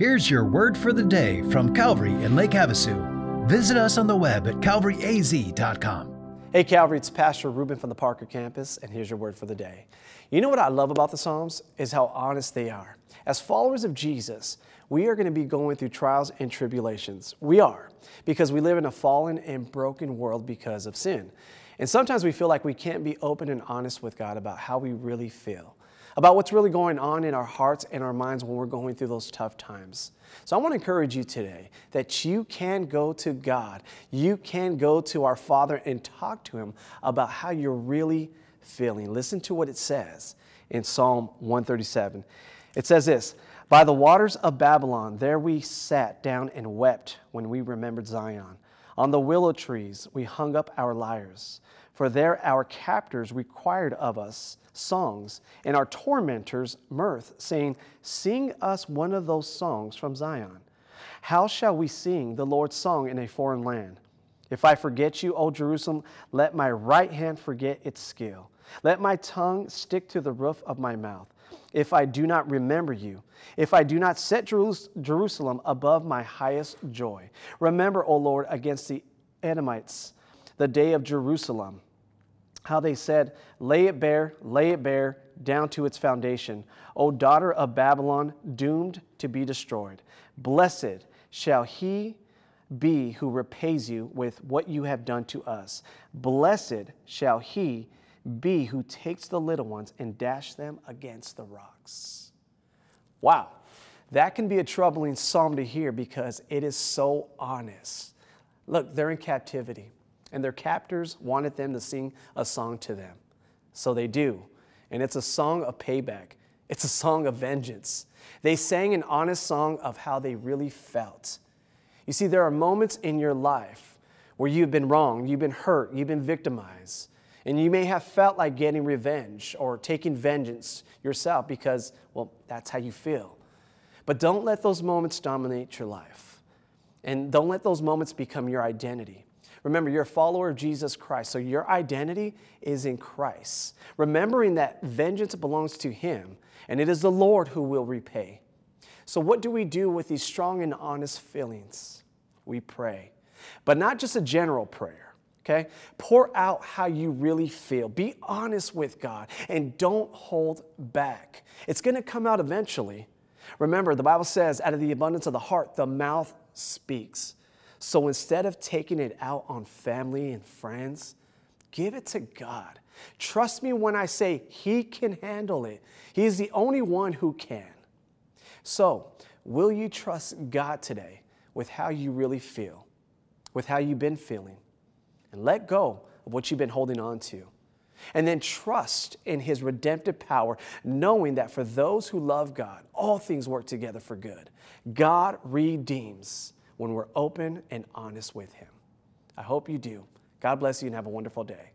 Here's your word for the day from Calvary in Lake Havasu. Visit us on the web at calvaryaz.com. Hey, Calvary, it's Pastor Ruben from the Parker campus, and here's your word for the day. You know what I love about the Psalms is how honest they are. As followers of Jesus, we are going to be going through trials and tribulations. We are, because we live in a fallen and broken world because of sin. And sometimes we feel like we can't be open and honest with God about how we really feel about what's really going on in our hearts and our minds when we're going through those tough times. So I want to encourage you today that you can go to God. You can go to our Father and talk to Him about how you're really feeling. Listen to what it says in Psalm 137. It says this By the waters of Babylon, there we sat down and wept when we remembered Zion. On the willow trees, we hung up our lyres, for there our captors required of us songs, and our tormentors mirth, saying, Sing us one of those songs from Zion. How shall we sing the Lord's song in a foreign land? If I forget you, O Jerusalem, let my right hand forget its skill. Let my tongue stick to the roof of my mouth. If I do not remember you, if I do not set Jerusalem above my highest joy. Remember, O Lord, against the Edomites, the day of Jerusalem how they said, Lay it bare, lay it bare, down to its foundation. O daughter of Babylon, doomed to be destroyed. Blessed shall he be who repays you with what you have done to us. Blessed shall he be who takes the little ones and dash them against the rocks. Wow, that can be a troubling psalm to hear because it is so honest. Look, they're in captivity and their captors wanted them to sing a song to them. So they do. And it's a song of payback, it's a song of vengeance. They sang an honest song of how they really felt. You see, there are moments in your life where you've been wrong, you've been hurt, you've been victimized, and you may have felt like getting revenge or taking vengeance yourself because, well, that's how you feel. But don't let those moments dominate your life. And don't let those moments become your identity. Remember, you're a follower of Jesus Christ, so your identity is in Christ. Remembering that vengeance belongs to Him, and it is the Lord who will repay. So, what do we do with these strong and honest feelings? We pray, but not just a general prayer. Okay? Pour out how you really feel. Be honest with God and don't hold back. It's going to come out eventually. Remember, the Bible says, out of the abundance of the heart, the mouth speaks. So instead of taking it out on family and friends, give it to God. Trust me when I say He can handle it. He is the only one who can. So, will you trust God today with how you really feel, with how you've been feeling, and let go of what you've been holding on to? And then trust in His redemptive power, knowing that for those who love God, all things work together for good. God redeems when we're open and honest with Him. I hope you do. God bless you and have a wonderful day.